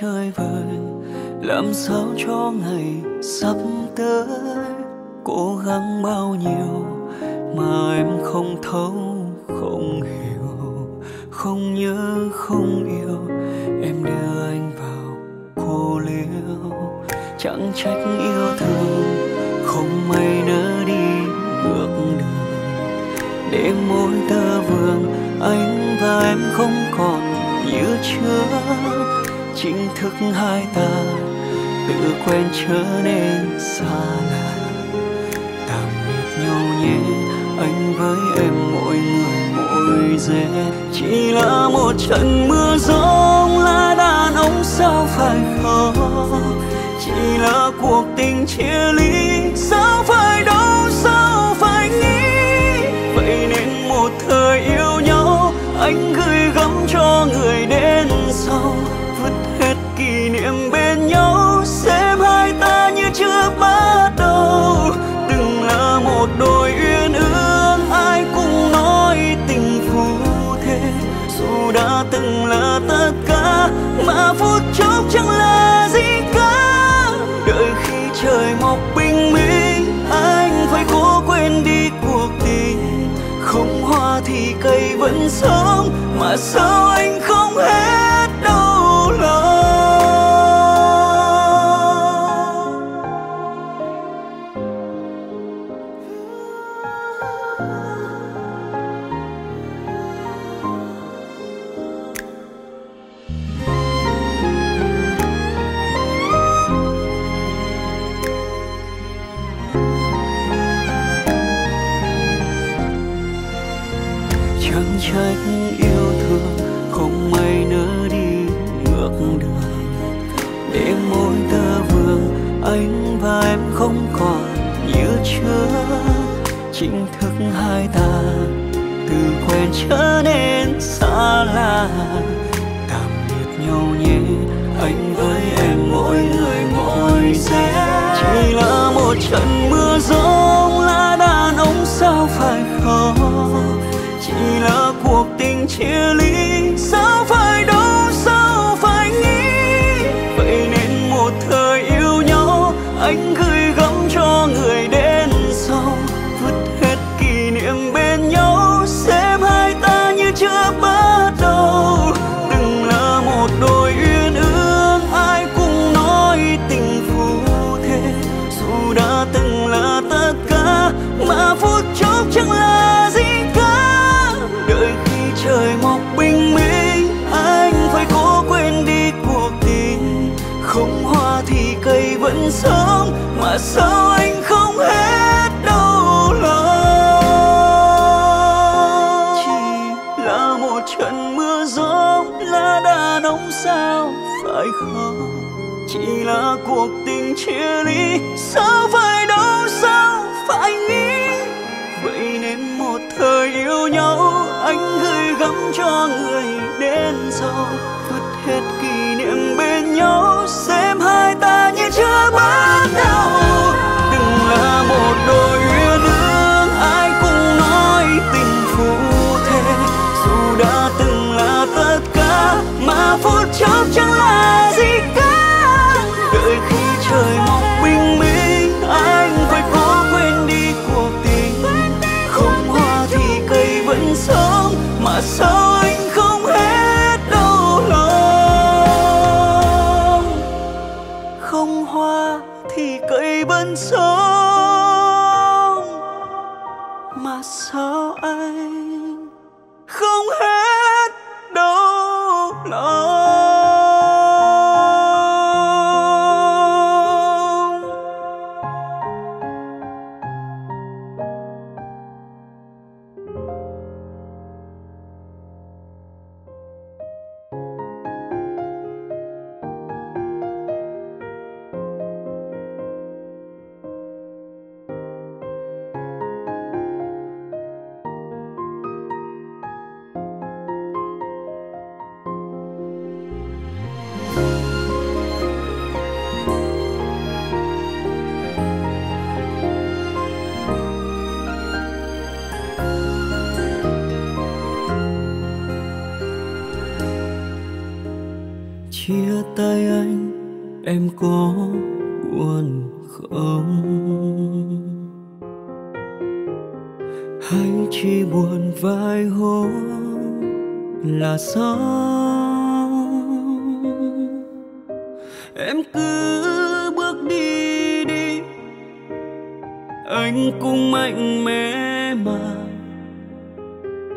chơi vơi làm sao cho ngày sắp tới. Cố gắng bao nhiêu mà em không thấu, không hiểu, không nhớ, không yêu. Em đưa anh vào cô liêu, chẳng trách thức hai ta, tự quen trở nên xa lạ. Tạm biệt nhau nhé, anh với em mỗi người mỗi rẽ chỉ là một trận mưa giông là đàn ông sao phải khó? Chỉ là cuộc tình chia ly, sao phải đau, sao phải nghĩ? Vậy nên một thời yêu nhau, anh gửi gắm cho người đến sau. sống mà sao anh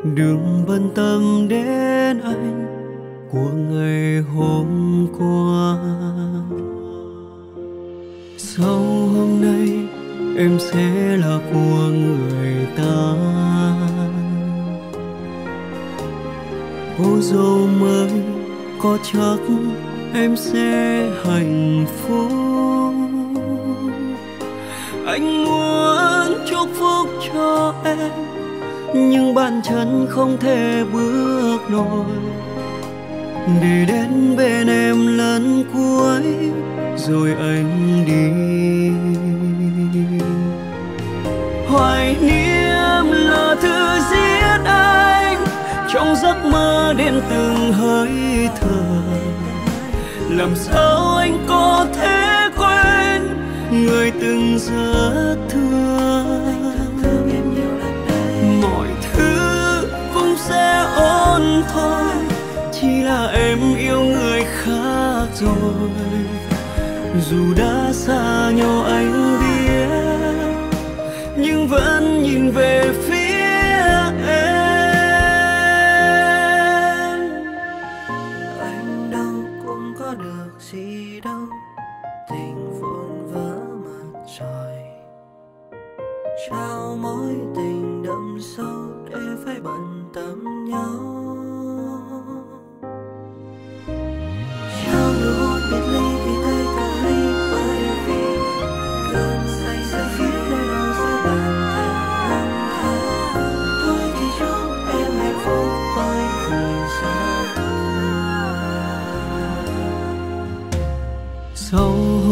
đừng bận tâm đến anh, của ngày hôm qua. Sau hôm nay, em sẽ là của người ta. Cô dâu mới, có chắc em sẽ hạnh phúc. Anh muốn chúc phúc cho em nhưng bàn chân không thể bước nổi. Để đến bên em lần cuối, rồi anh đi. Hoài niệm là thứ giết anh, trong giấc mơ đêm từng hơi thở. Làm sao anh có thể quên người từng rất thương? Ôn thôi, chỉ là em yêu người khác rồi. Dù đã xa nhau anh biết, nhưng vẫn nhìn về phía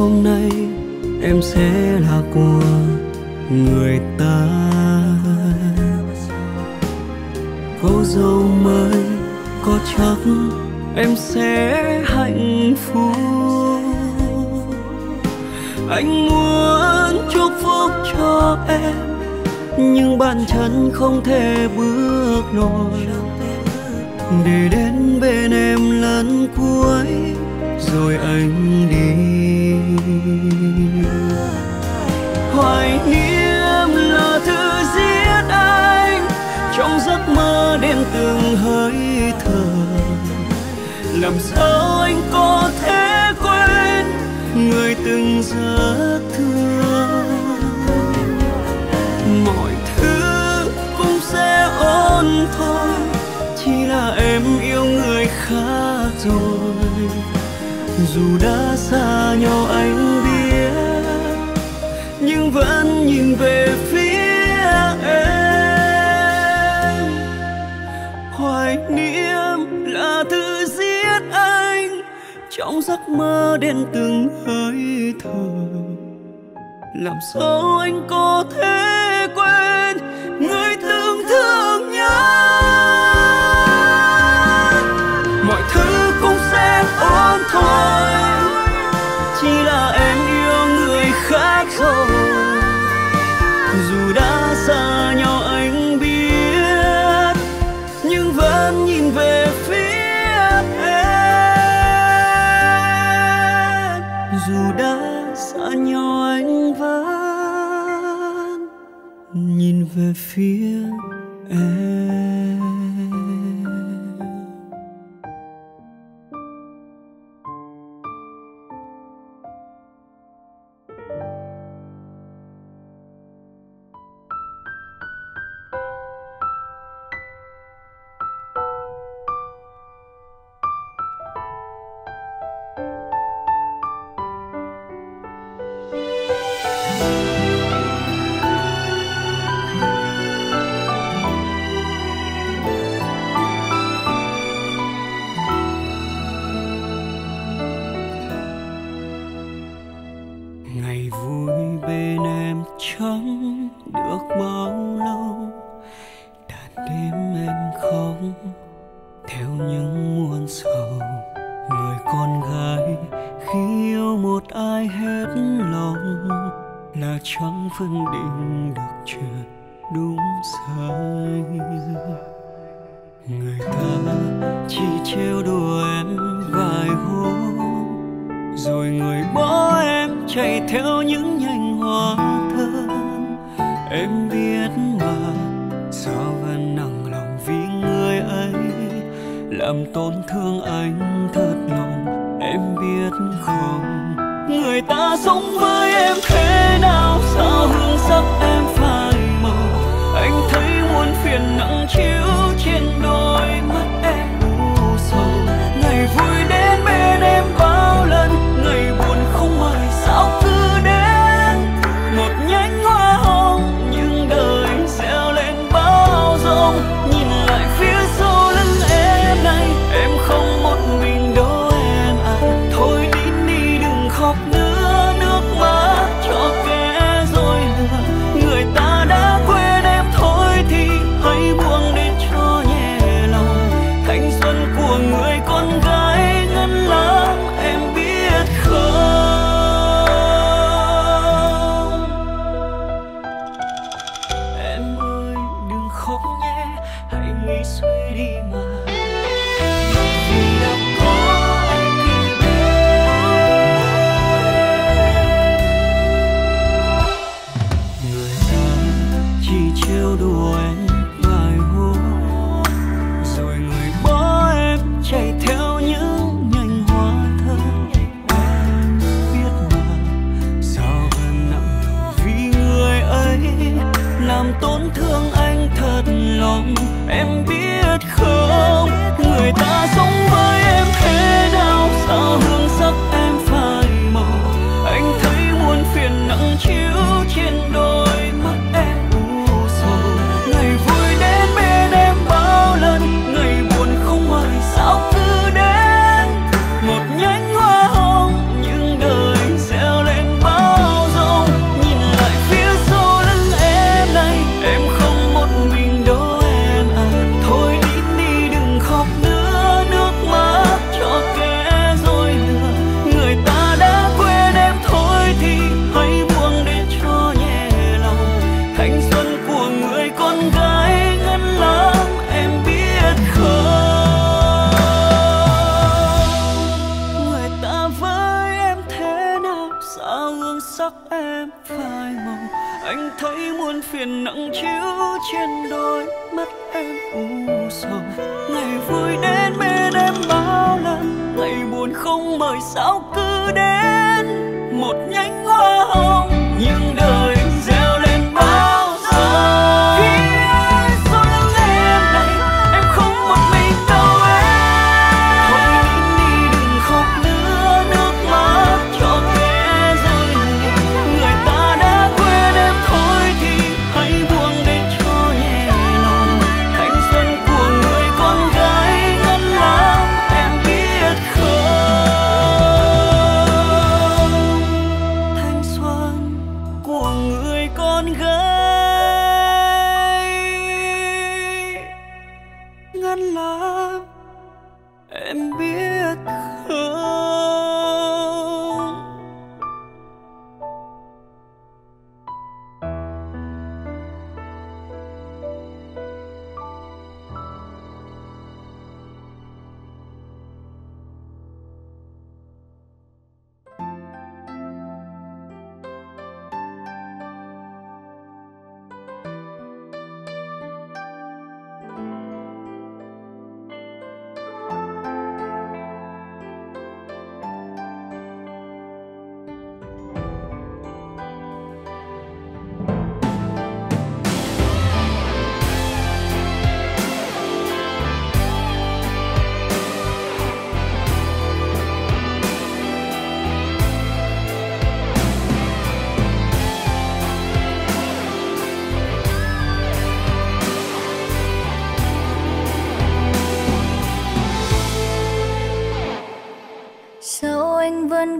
hôm nay em sẽ là của người ta. Cô dâu mới có chắc em sẽ hạnh phúc. Anh muốn chúc phúc cho em, nhưng bàn chân không thể bước nổi. Để đến bên em lần cuối, rồi anh đi hoài niệm là thứ giết anh, trong giấc mơ đêm từng hơi thở. Làm sao anh có thể quên người từng rất thương? Mọi thứ cũng sẽ ổn thôi, chỉ là em yêu người khác rồi dù đã xa nhau anh biết, nhưng vẫn nhìn về phía em. Hoài niệm là thứ giết anh, trong giấc mơ đen từng hơi thở. Làm sao anh có thể quên người từng thương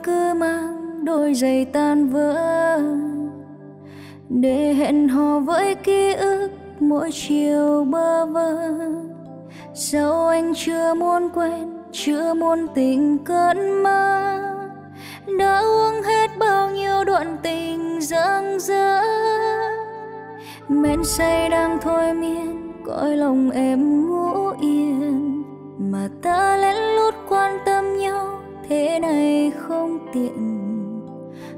cứ mang đôi giày tan vỡ. Để hẹn hò với ký ức mỗi chiều bơ vơ. Sao anh chưa muốn quên, chưa muốn tình cơn mơ? Đã uống hết bao nhiêu đoạn tình dang dở men say đang thôi miên, cõi lòng em ngủ yên. Mà ta lén lút quan tâm nhau thế này không tiện.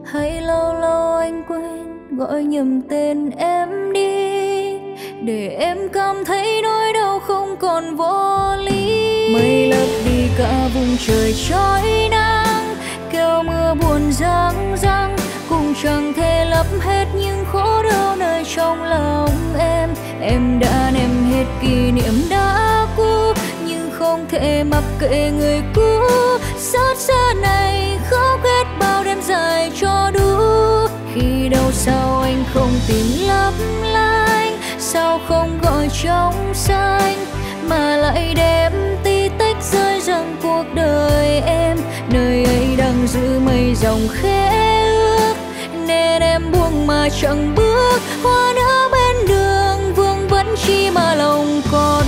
Hay lâu lâu anh quên, gọi nhầm tên em đi. Để em cảm thấy nỗi đau không còn vô lý. Mây lấp đi cả vùng trời trói nắng kêu mưa buồn răng răng. Cũng chẳng thể lấp hết những khổ đau nơi trong lòng em. Em đã ném hết kỷ niệm đã cũ, nhưng không thể mặc kệ người cũ xót xa này, khóc hết bao đêm dài cho đủ khi đâu sao anh không tìm lấp lánh, sao không gọi trong xanh, mà lại đem tí tách rơi rằng cuộc đời em. Nơi ấy đang giữ mây dòng khẽ ước, nên em buông mà chẳng bước. Hoa nở bên đường, vương vẫn chi mà lòng còn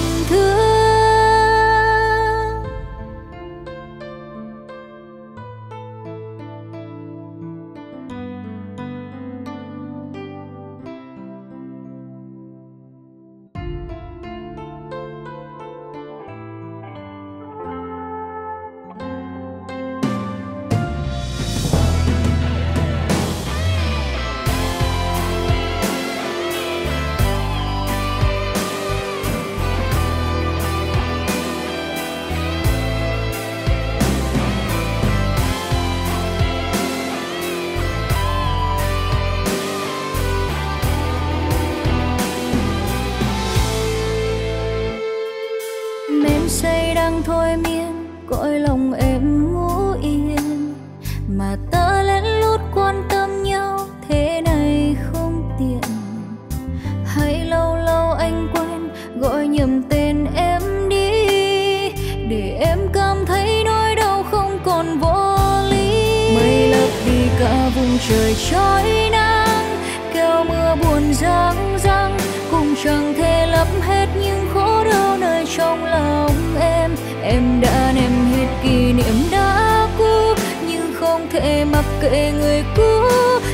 trời trói nắng kêu mưa buồn răng răng. Cũng chẳng thể lấp hết những khổ đau nơi trong lòng em. Em đã ném hết kỷ niệm đã cũ nhưng không thể mặc kệ người cũ.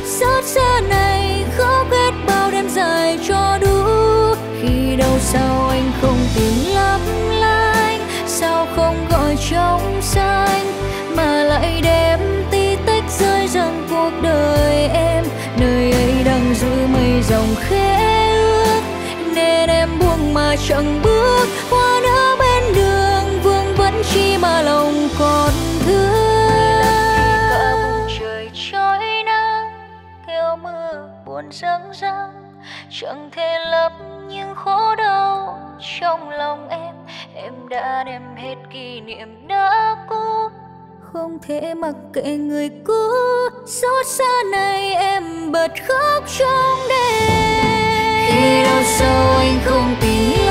Xót xa này khóc hết bao đêm dài cho đủ. Khi đâu sao anh không tìm lấp lại, sao không gọi trong dòng khéo nên em buông mà chẳng bước. Hoa nở bên đường, vương vẫn chi mà lòng còn thương. Cả trời trói nắng, kêu mưa buồn răng răng. Chẳng thể lấp những khổ đau trong lòng em. Em đã đem hết kỷ niệm đã cũ, không thể mặc kệ người cũ xót xa này em bật khóc trong đêm. Khi đâu sâu anh không tìm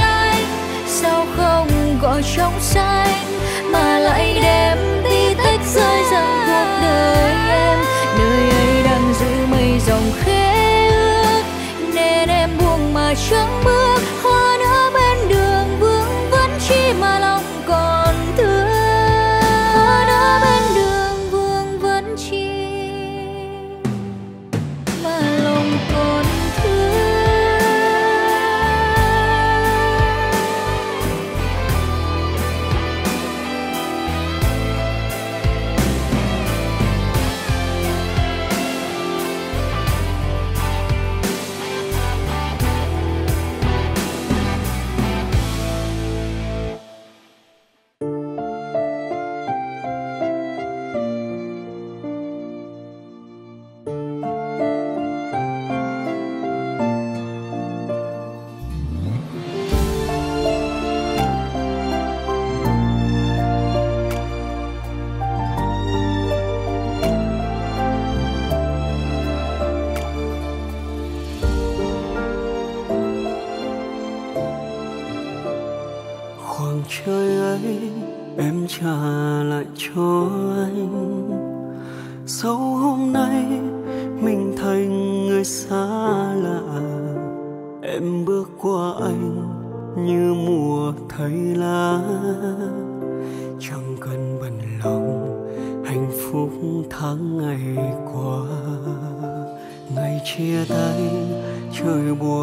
lại, sao không gọi trong xanh, mà lại đem đi tách rơi rằng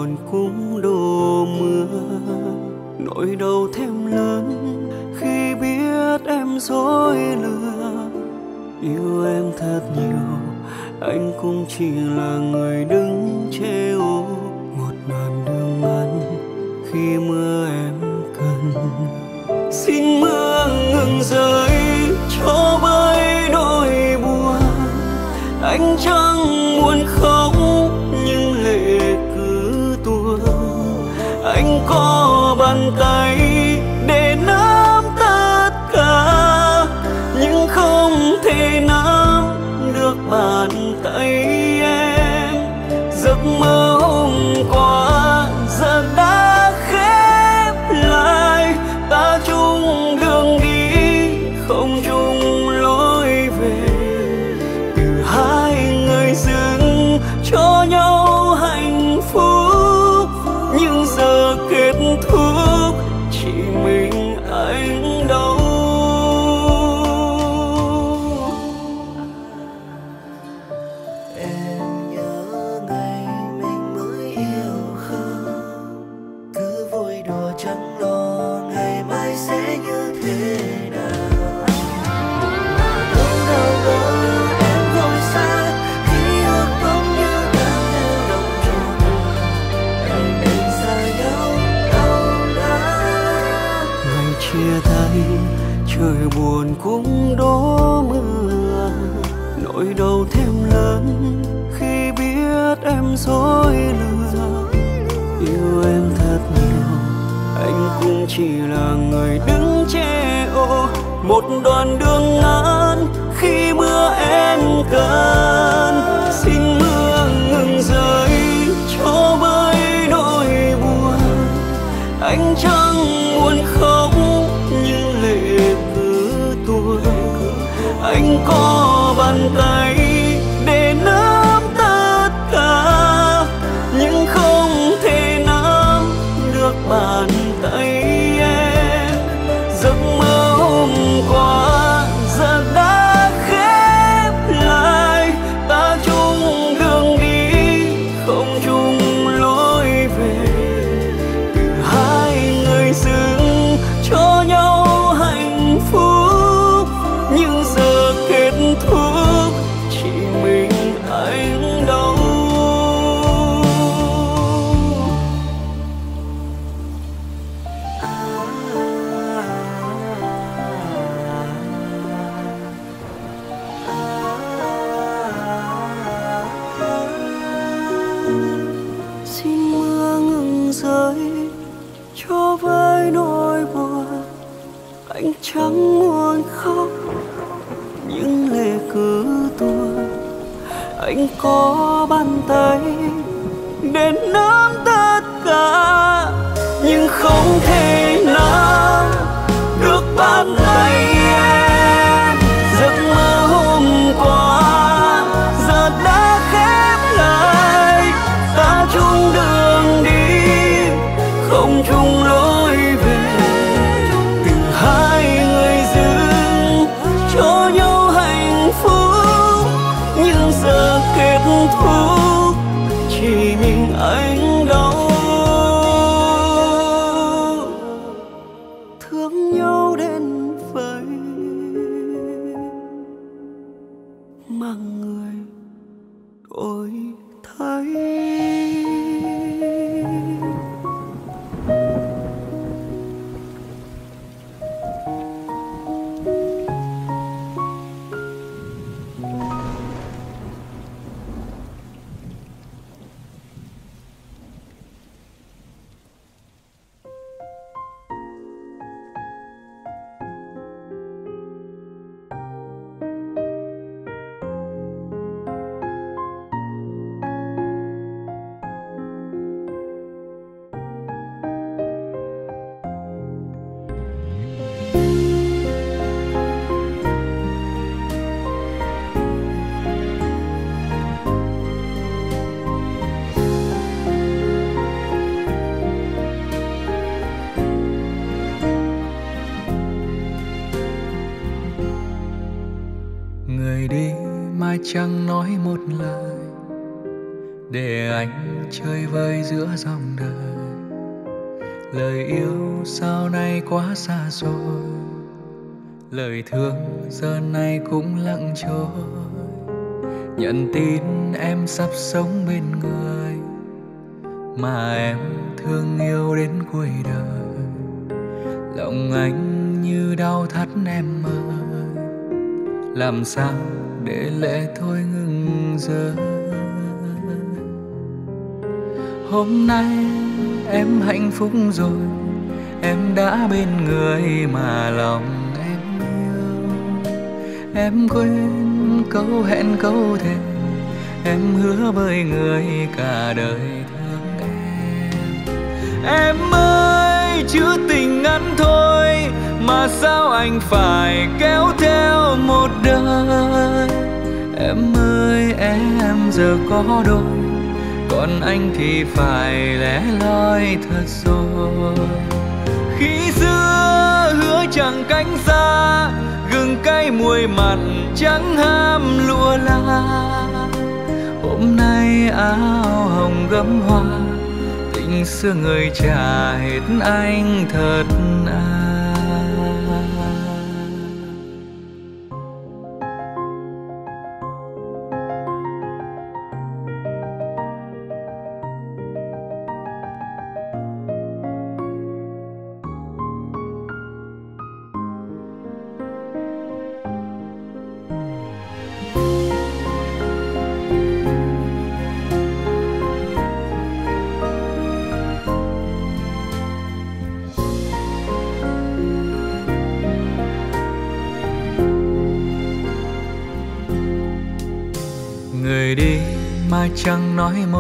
còn cũng đổ mưa. Nỗi đau thêm lớn khi biết em dối lừa. Yêu em thật nhiều, anh cũng chỉ là người đứng trêu. Một đoạn đường ngắn khi mưa bàn tay. khóc. Những lệ cứ tuôn, anh có bàn tay để nắm tất cả. Nhưng không thể làm sao để lệ thôi ngừng rơi hôm nay em hạnh phúc rồi, em đã bên người mà lòng em yêu. Em quên câu hẹn câu thề, em hứa với người cả đời thương em. Em ơi, chữ tình ngắn thôi mà sao anh phải kéo theo một đời. Em ơi, em giờ có đôi, còn anh thì phải lẻ loi thật rồi. Khi xưa hứa chẳng cánh xa, gừng cay muối mặn chẳng ham lụa la. Hôm nay áo hồng gấm hoa, tình xưa người trả hết anh thật à.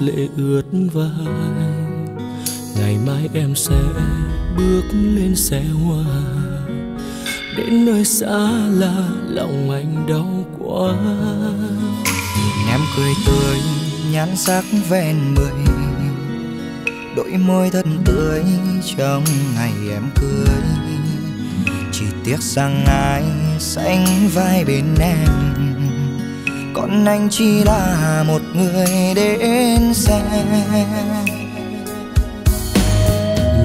lệ ướt vai. Ngày mai em sẽ bước lên xe hoa. Đến nơi xa là lòng anh đau quá. Nhìn em cười tươi, nhan sắc ven mười. Đôi môi thật tươi trong ngày em cười. Chỉ tiếc rằng ai sánh vai bên em còn anh chỉ là một người đến xem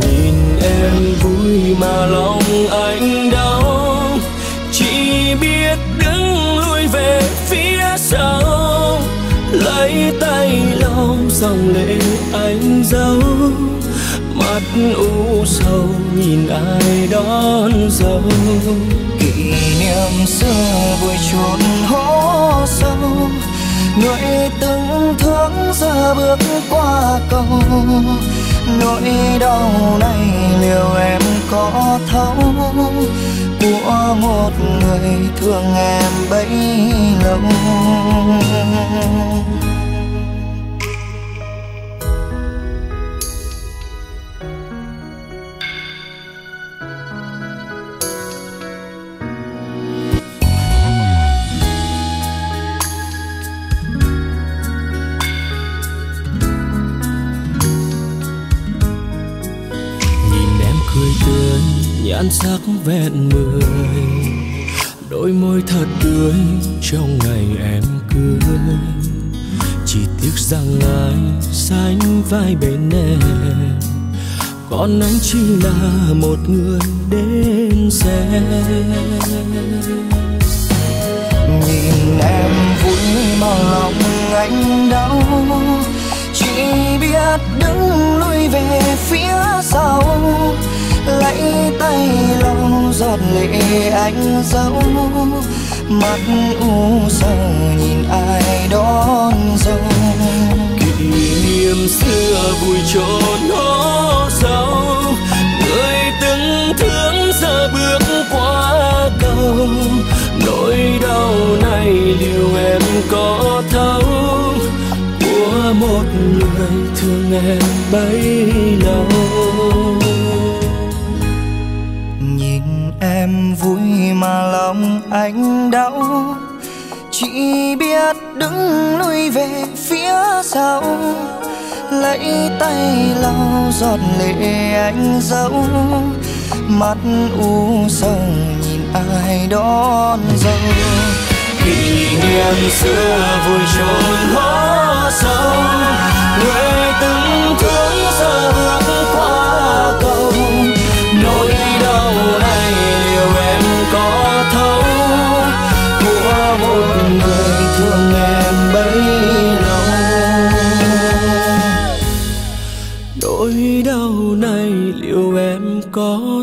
nhìn em vui mà lòng anh đau chỉ biết đứng lui về phía sau. Lấy tay lau dòng lệ anh dấu mắt u sầu nhìn ai đón dâu kỷ niệm xưa vui sâu nỗi từng thương giờ bước qua cầu. Nỗi đau này liệu em có thấu của một người thương em bấy lâu. Nhan sắc vẹn mười đôi môi thật tươi trong ngày em cưới. Chỉ tiếc rằng ai sánh vai bên em. Còn anh chỉ là một người đến xem. Nhìn em vui mà lòng anh đau. Chỉ biết đứng lui về phía sau lấy tay lau giọt lệ anh dấu mắt u sầu nhìn ai đón dâu kỷ niệm xưa vui trốn hố sâu người từng thương giờ bước qua cầu. Nỗi đau này liệu em có thấu? Của một người thương em bấy lâu. Vui mà lòng anh đau. Chỉ biết đứng lui về phía sau, lấy tay lau giọt lệ anh dấu mắt u sầu nhìn ai đón dâu. Kỷ niệm xưa vui trốn hố sâu, người từng thương có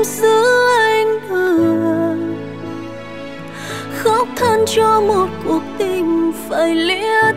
không giữ anh được khóc than cho một cuộc tình phải lìa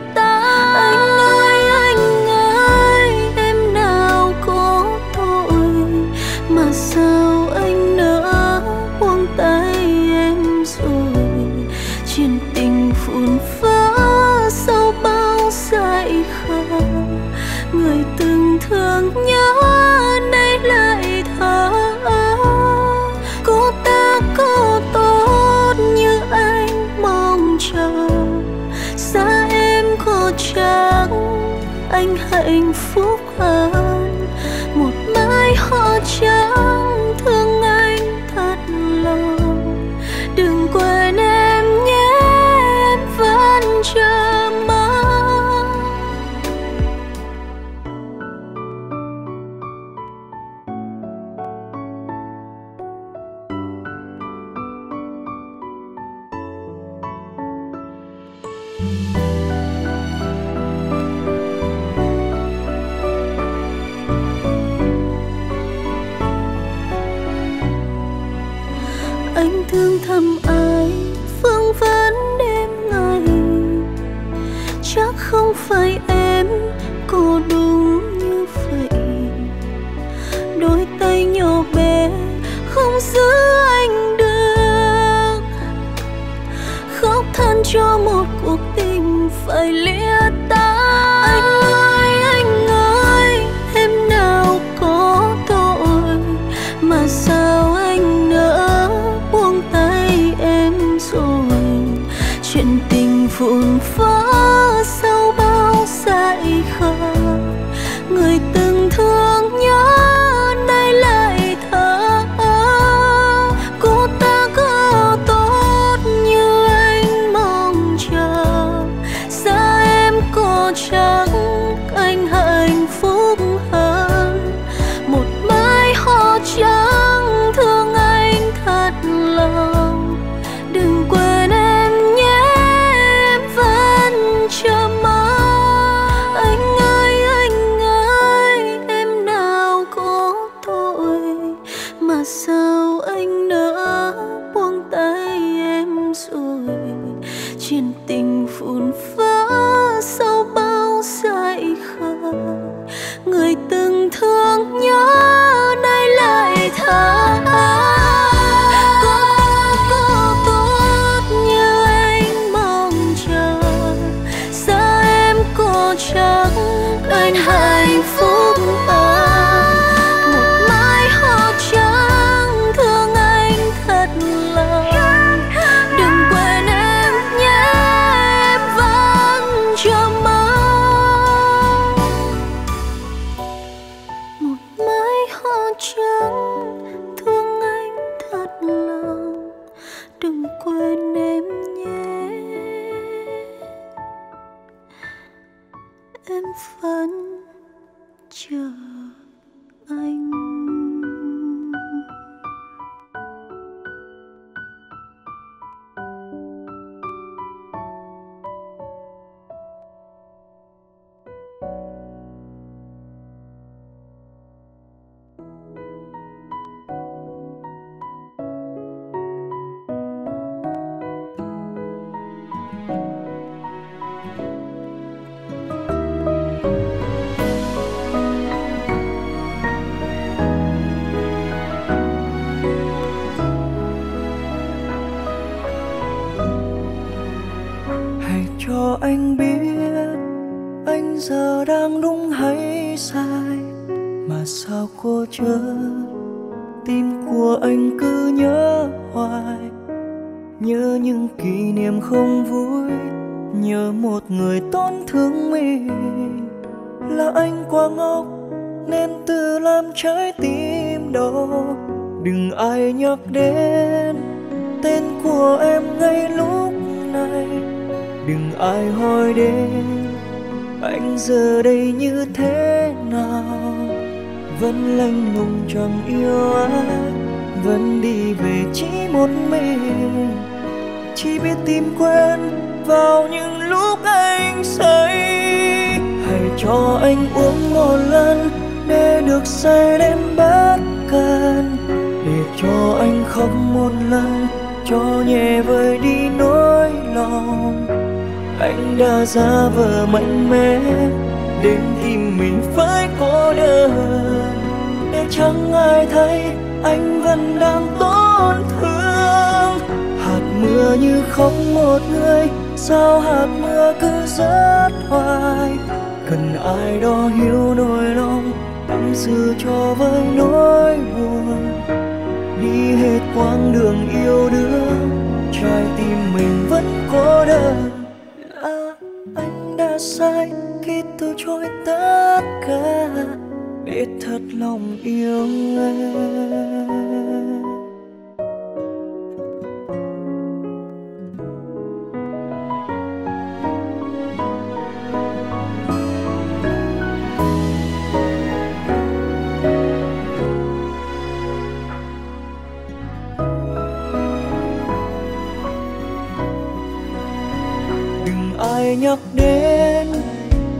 nhắc đến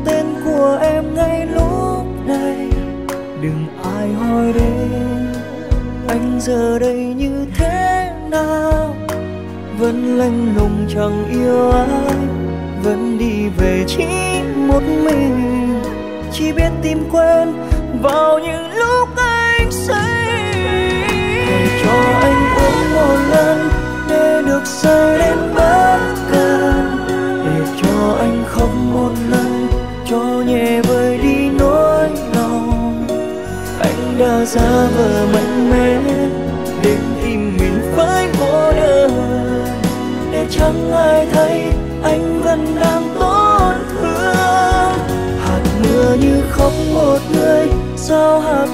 tên của em ngay lúc này. Đừng ai hỏi đến anh giờ đây như thế nào. Vẫn lạnh lùng chẳng yêu ai, vẫn đi về chỉ một mình. Chỉ biết tìm quên vào những lúc anh say. Để cho anh uống một lần, để được say đến xa vờ mạnh mẽ đến im mình phải cô đơn để chẳng ai thấy, anh vẫn đang tổn thương. Hạt mưa như khóc một người, sao hạt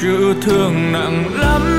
chữ thương nặng lắm.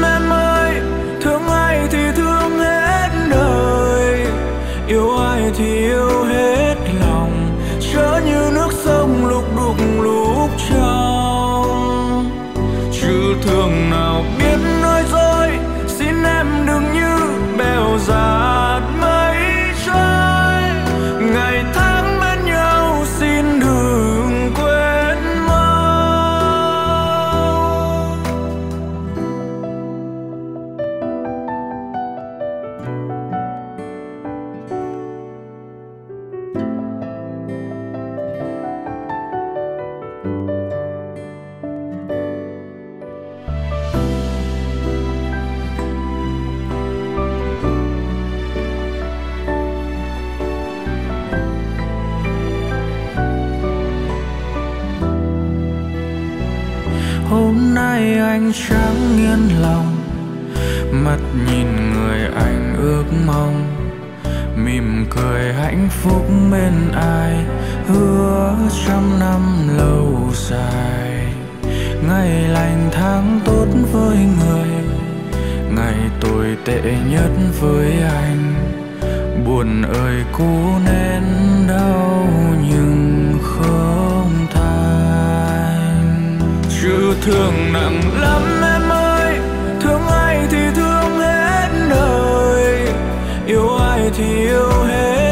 bên ai, hứa trăm năm lâu dài. Ngày lành tháng tốt với người, ngày tồi tệ nhất với anh. Buồn ơi cố nên đau nhưng không thành chữ thương nặng lắm em ơi, thương ai thì thương hết đời. Yêu ai thì yêu hết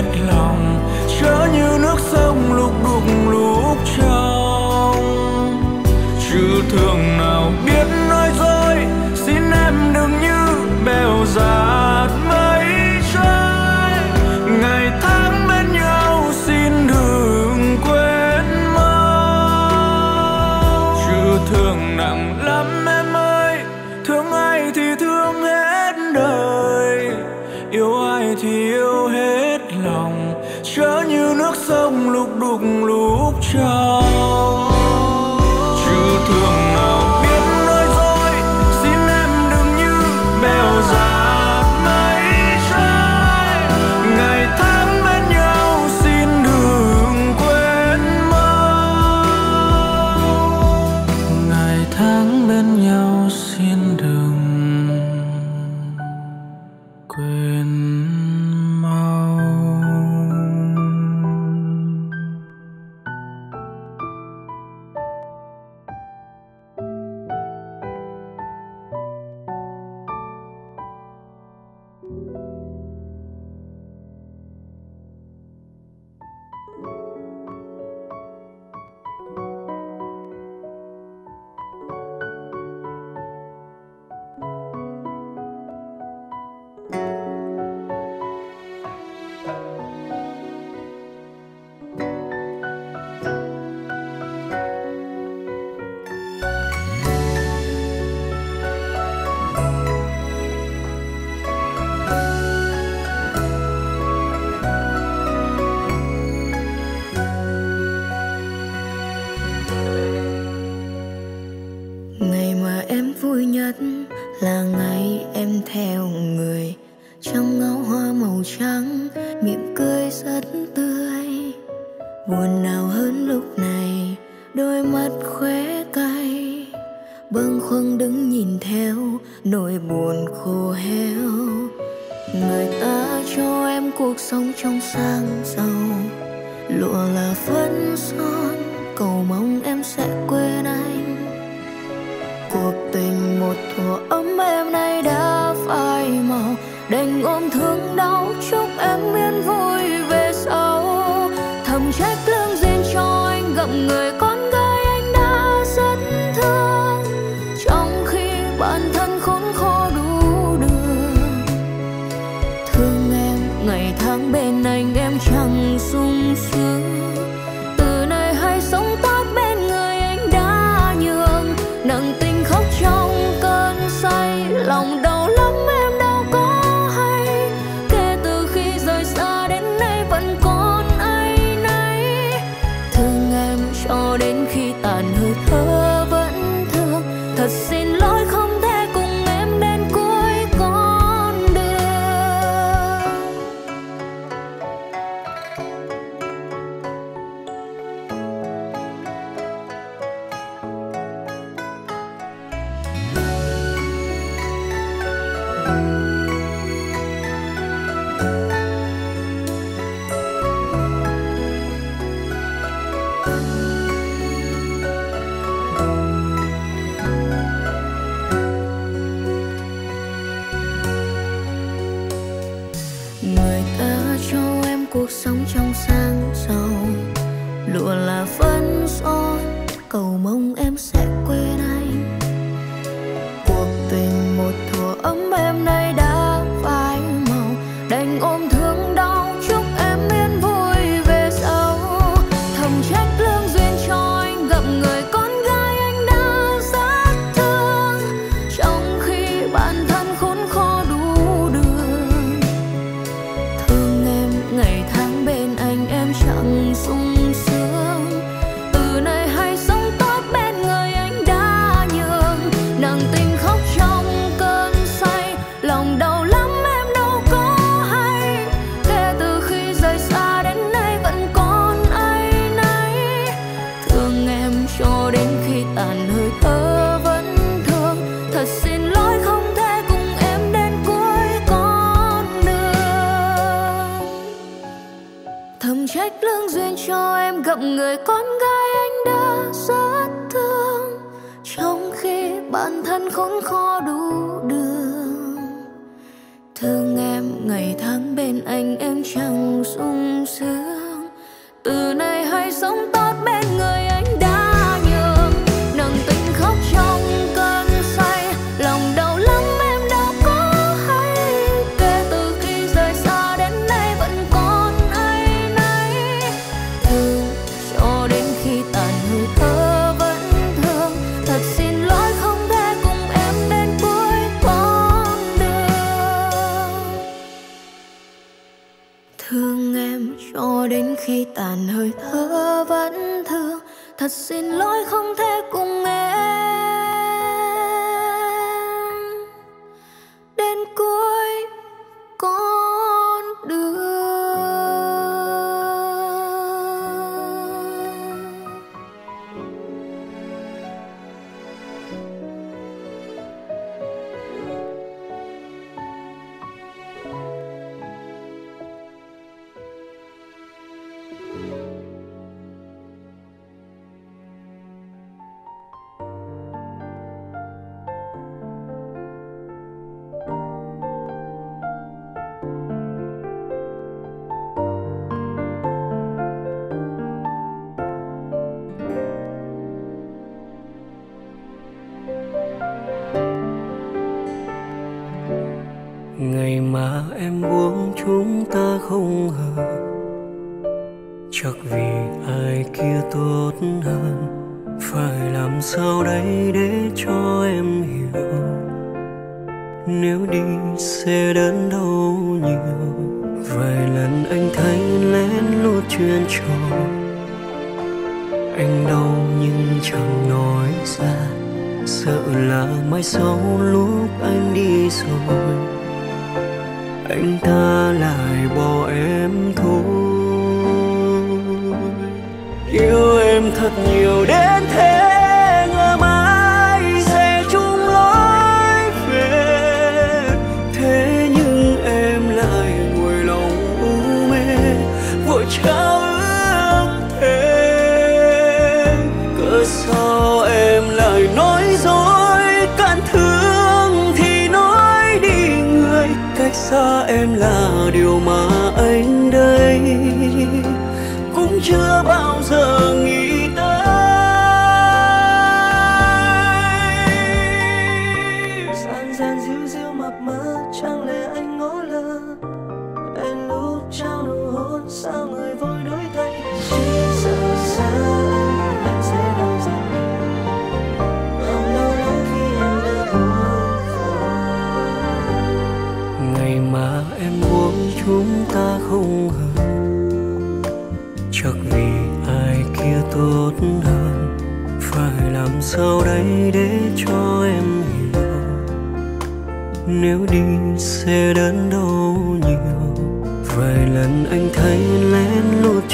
潮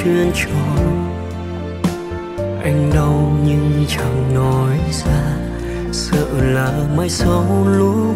chuyên tròn anh đau nhưng chẳng nói ra sợ là mai sau lũ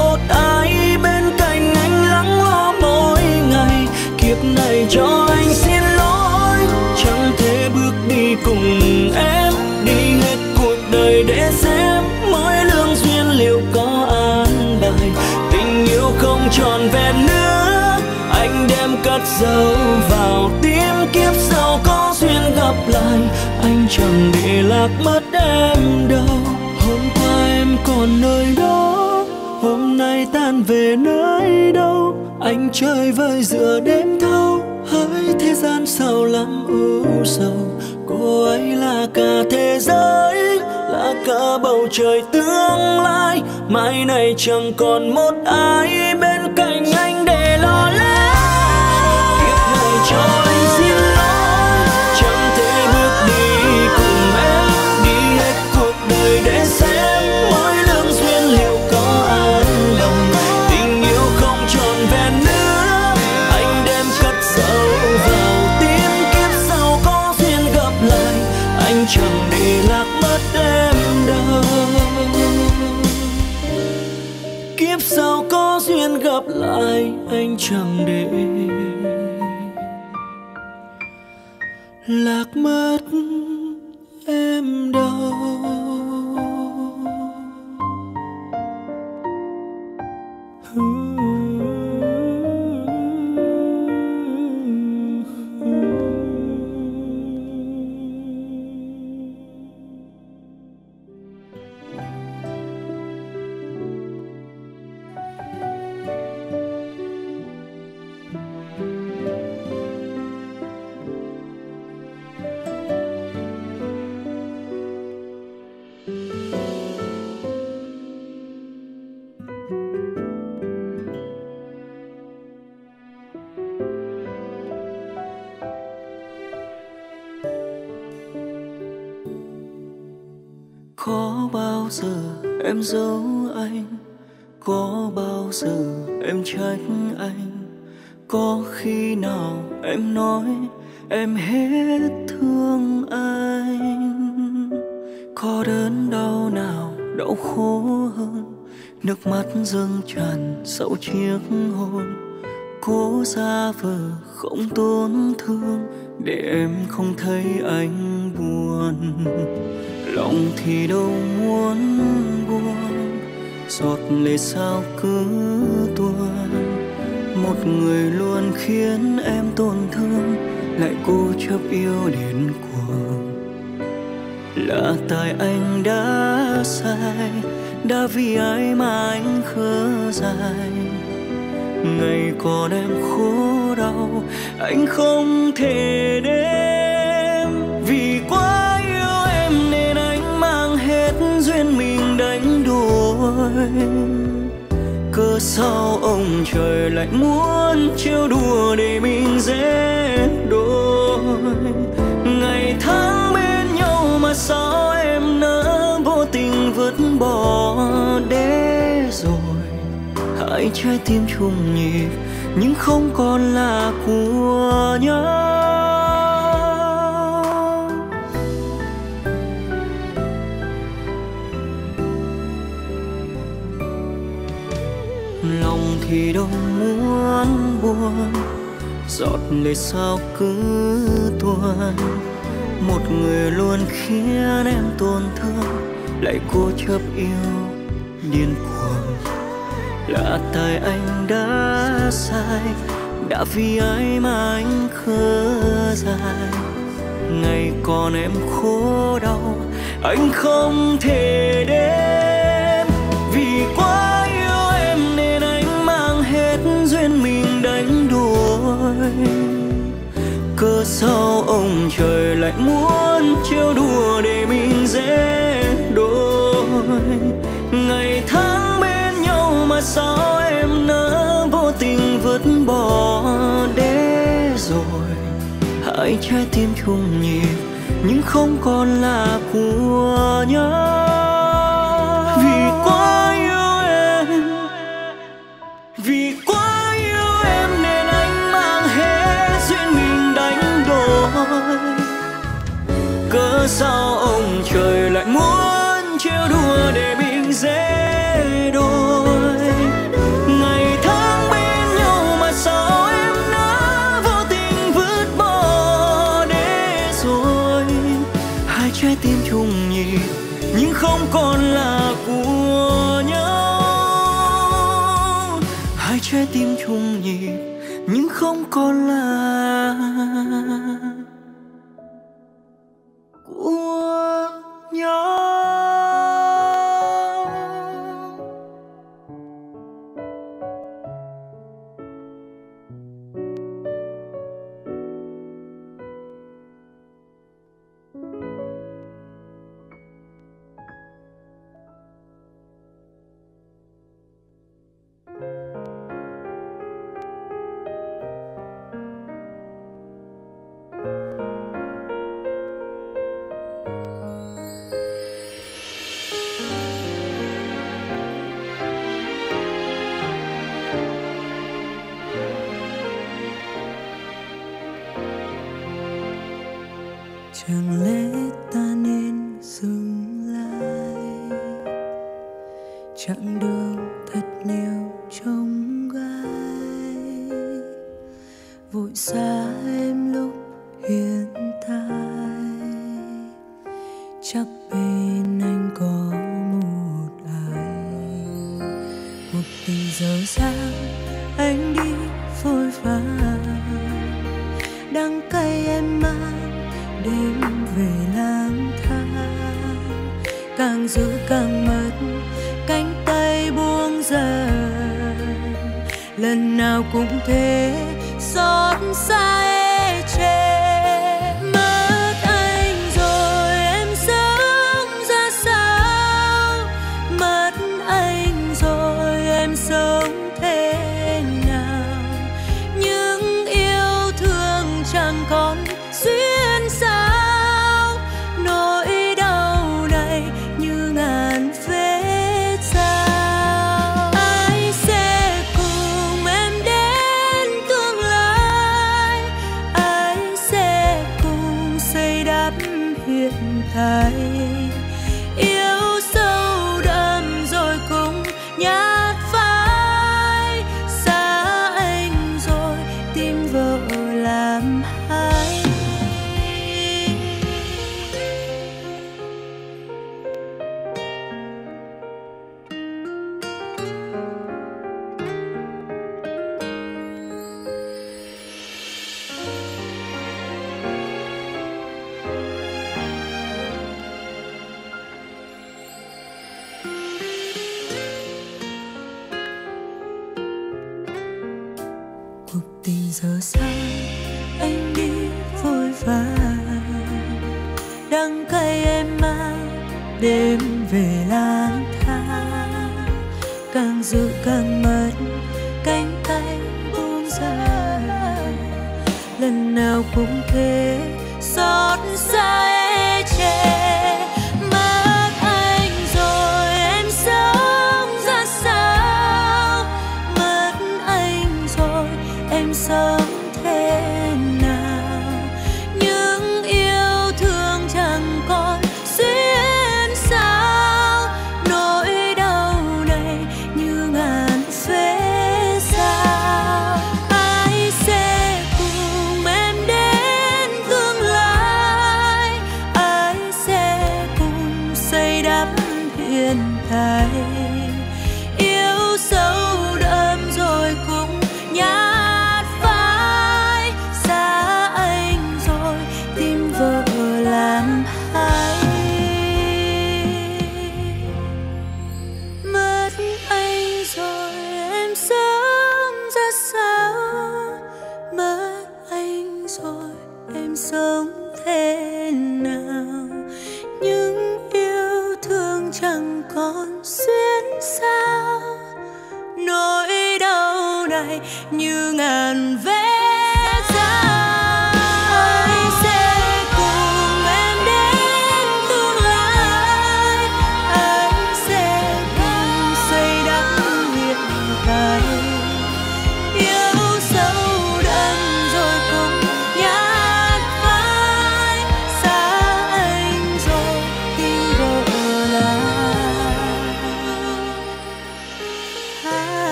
một ai bên cạnh anh lắng lo mỗi ngày. Kiếp này cho anh xin lỗi, chẳng thể bước đi cùng em. Đi hết cuộc đời để xem mỗi lương duyên liệu có an bài. Tình yêu không tròn vẹn nữa, anh đem cất dấu vào tim. Kiếp sau có duyên gặp lại, anh chẳng để lạc mất em đâu. Hôm qua em còn nơi đó tan về nơi đâu. Anh chơi vơi giữa đêm thâu, hỡi thế gian sao lắm ưu sầu. Cô ấy là cả thế giới, là cả bầu trời tương lai. Mai này chẳng còn một ai bên cạnh anh. chẳng có khi nào em nói em hết thương anh? Có đớn đau nào đau khổ hơn? Nước mắt dâng tràn sau chiếc hôn. Cố ra vờ không tổn thương để em không thấy anh buồn. Lòng thì đâu muốn buồn, giọt lệ sao cứ tuôn một người luôn khiến em tổn thương, lại cố chấp yêu đến cuồng. Là tại anh đã sai, đã vì ai mà anh khờ dài ngày còn em khổ đau, anh không thể đếm. Vì quá yêu em nên anh mang hết duyên mình đánh đổi cơ sao ông trời lại muốn trêu đùa để mình dễ đôi? Ngày tháng bên nhau mà sao em nỡ vô tình vứt bỏ để rồi? Hai trái tim chung nhịp, nhưng không còn là của nhau. Buồn, giọt lệ sao cứ tuôn. Một người luôn khiến em tổn thương, lại cố chấp yêu điên cuồng. Là tại anh đã sai, đã vì ai mà anh khờ dài ngày còn em khổ đau, anh không thể đếm vì quá đổi cơ sao ông trời lại muốn trêu đùa để mình dễ đôi ngày tháng bên nhau mà sao em nỡ vô tình vứt bỏ để rồi? Hai trái tim chung nhịp, nhưng không còn là của nhau. Sao ông trời lại muốn trêu đùa để mình dễ đôi ngày tháng bên nhau mà sao em đã vô tình vứt bỏ để rồi? Hai trái tim chung nhịp, nhưng không còn là của nhau. Hai trái tim chung nhịp, nhưng không còn là chẳng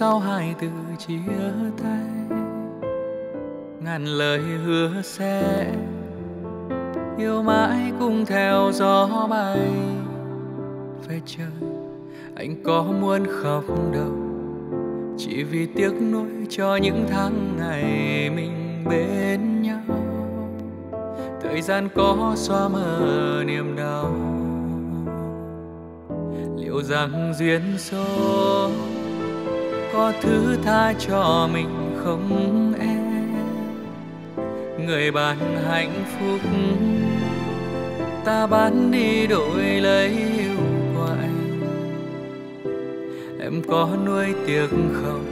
sau hai từ chia tay. Ngàn lời hứa sẽ yêu mãi cùng theo gió bay. Về trời anh có muốn khóc đâu. Chỉ vì tiếc nuối cho những tháng ngày mình bên nhau. Thời gian có xóa mờ niềm đau. Liệu rằng duyên số có thứ tha cho mình không em? Người bạn hạnh phúc, ta bán đi đổi lấy yêu của anh. Em có nuôi tiếc không?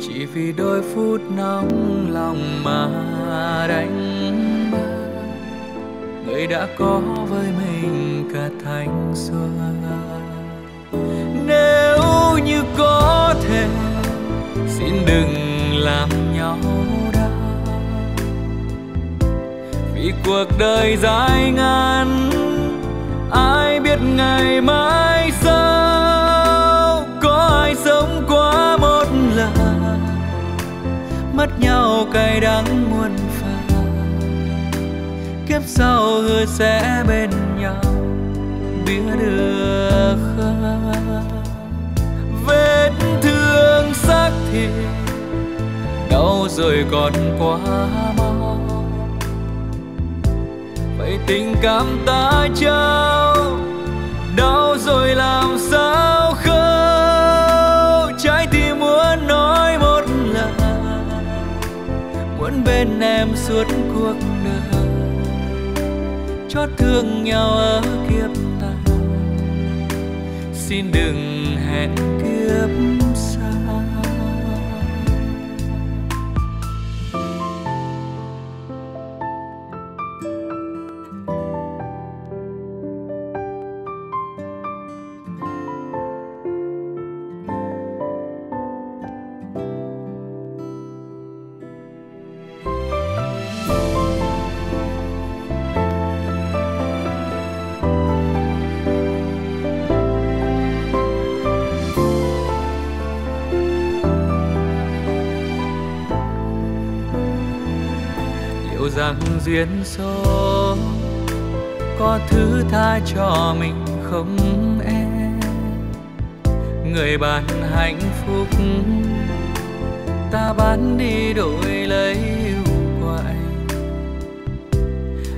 Chỉ vì đôi phút nóng lòng mà đánh mất người đã có với mình cả thanh xuân nếu như có thể, xin đừng làm nhau đau. Vì cuộc đời dài ngàn, ai biết ngày mai sau, có ai sống quá một lần. Mất nhau cay đắng muôn phần, kiếp sau hứa sẽ bên nhau, biết được xác đau rồi còn quá mau? Vậy tình cảm ta trao đau rồi làm sao khâu? Trái tim muốn nói một lần muốn bên em suốt cuộc đời. Chót thương nhau ở kiếp ta, xin đừng hẹn kiếp duyên số. Có thứ tha cho mình không em? Người bạn hạnh phúc, ta bán đi đổi lấy yêu của anh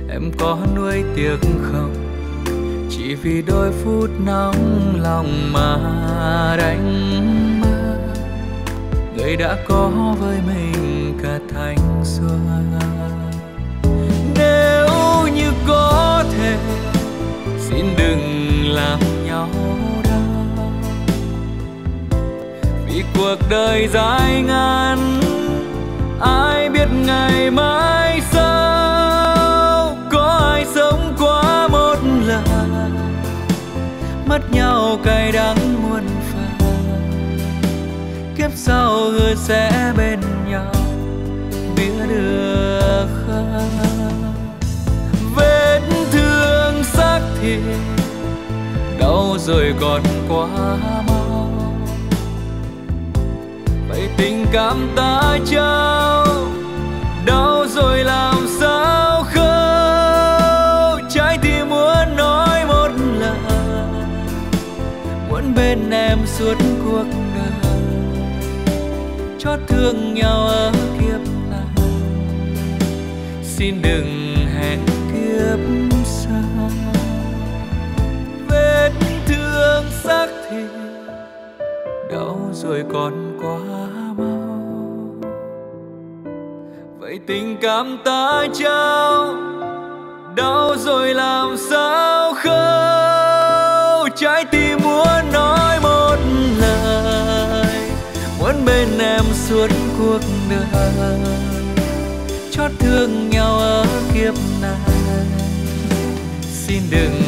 em có nuôi tiếc không? Chỉ vì đôi phút nóng lòng mà đánh mất người đã có với mình cả thanh xuân. Thế. Xin đừng làm nhau đau. Vì cuộc đời dài ngàn, ai biết ngày mai sau? Có ai sống quá một lần? Mất nhau cay đắng muôn phần. Kiếp sau hứa sẽ bên nhau biết được không rồi còn quá mau. Vậy tình cảm ta trao, đau rồi làm sao khâu? Trái tim muốn nói một lần muốn bên em suốt cuộc đời. Chót thương nhau ở kiếp này, xin đừng hẹn kiếp xác thịt đau rồi còn quá mau. Vậy tình cảm ta trao đau rồi làm sao khâu? Trái tim muốn nói một lời, muốn bên em suốt cuộc đời. Chót thương nhau ở kiếp này, xin đừng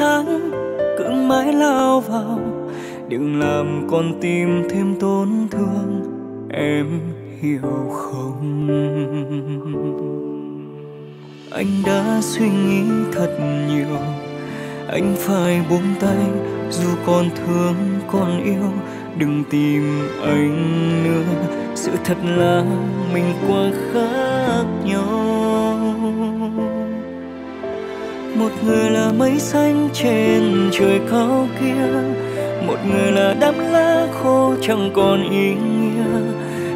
sáng, cứ mãi lao vào. Đừng làm con tim thêm tổn thương, em hiểu không? Anh đã suy nghĩ thật nhiều, anh phải buông tay. Dù còn thương còn yêu, đừng tìm anh nữa. Sự thật là mình quá khác nhau một người là mây xanh trên trời cao kia, một người là đám lá khô chẳng còn ý nghĩa.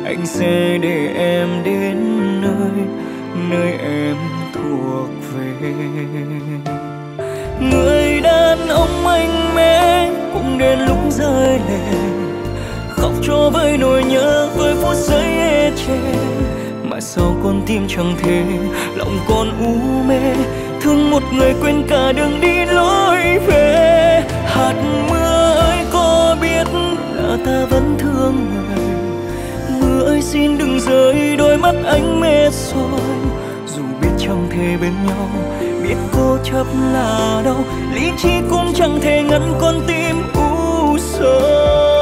Anh sẽ để em đến nơi nơi em thuộc về. Người đàn ông anh mẽ cũng đến lúc rơi lệ, khóc cho với nỗi nhớ với phút giây ê chề. Mà sao con tim chẳng thể, lòng con u mê thương một người quên cả đường đi lối về. Hạt mưa ơi, có biết là ta vẫn thương người. Mưa ơi, xin đừng rơi đôi mắt anh mệt rồi. Dù biết chẳng thể bên nhau, biết cô chấp là đâu. Lý trí cũng chẳng thể ngăn con tim u sầu.